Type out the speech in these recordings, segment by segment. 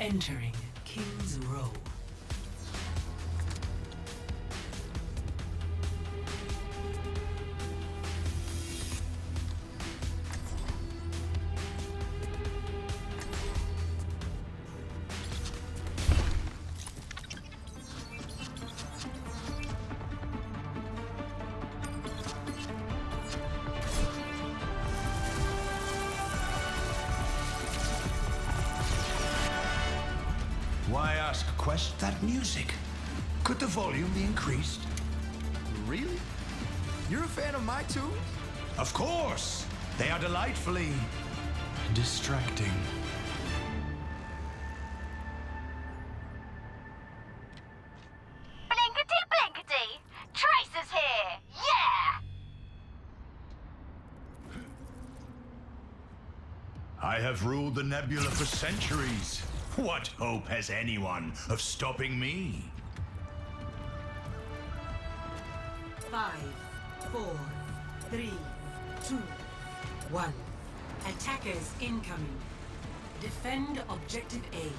Entering King's Row. Ask Quest that music? Could the volume be increased? Really? You're a fan of my tunes? Of course! They are delightfully distracting. Blinkety blinkety! Trace is here! Yeah! I have ruled the nebula for centuries. What hope has anyone of stopping me? Five, four, three, two, one. Attackers incoming. Defend objective A.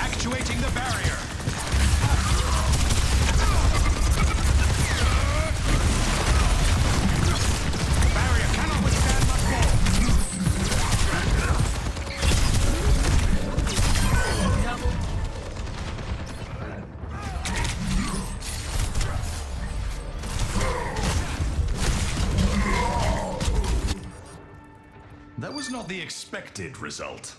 Actuating the barrier! Was not the expected result.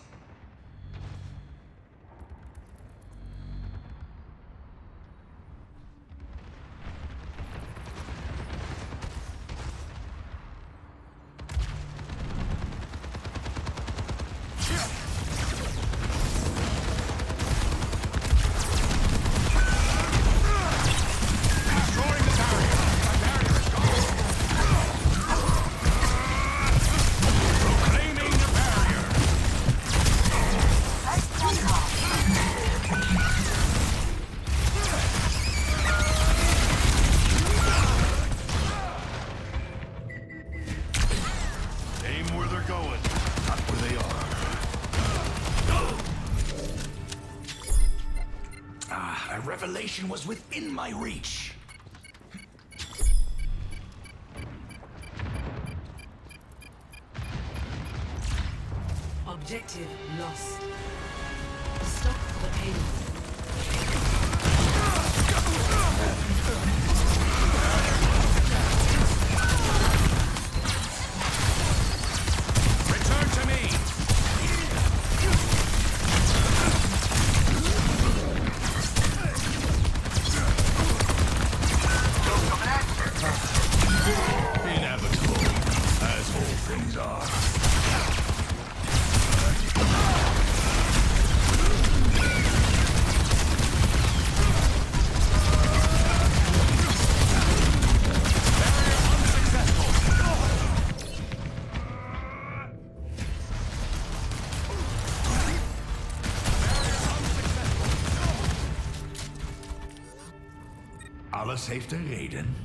Revelation was within my reach. Heeft een reden.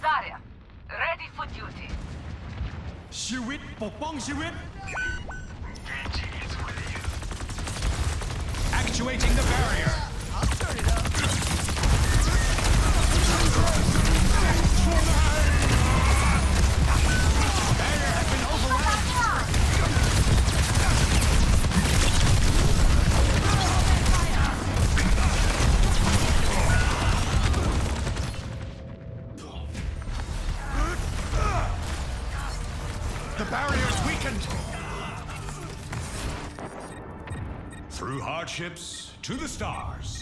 Zarya, ready for duty. Shiwit, popong shiwit. Actuating the barrier. Hardships to the stars.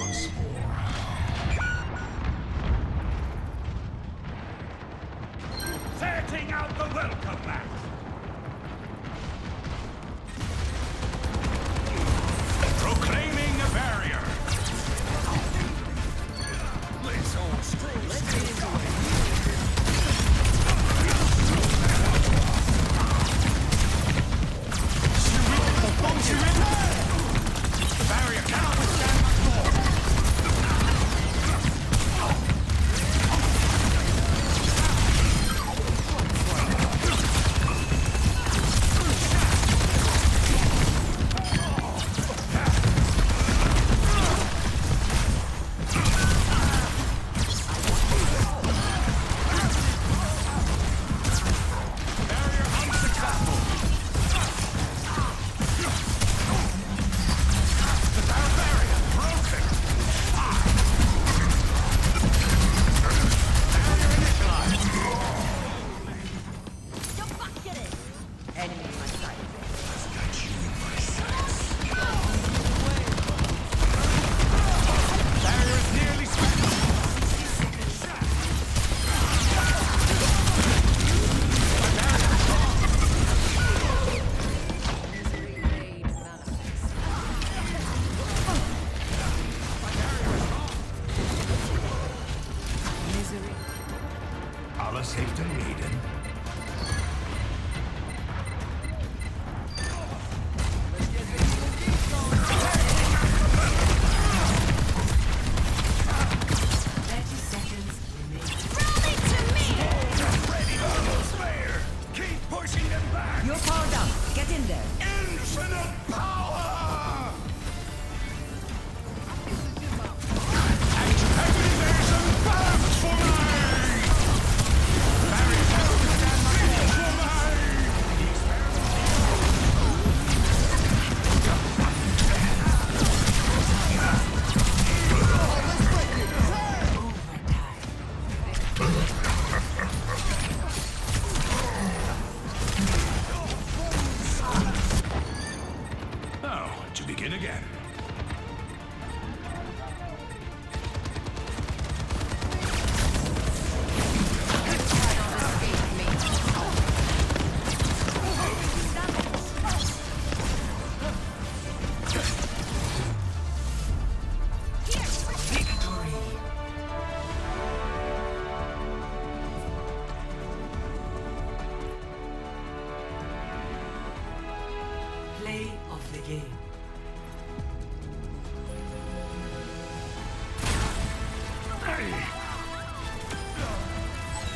once more.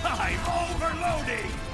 I'm overloading!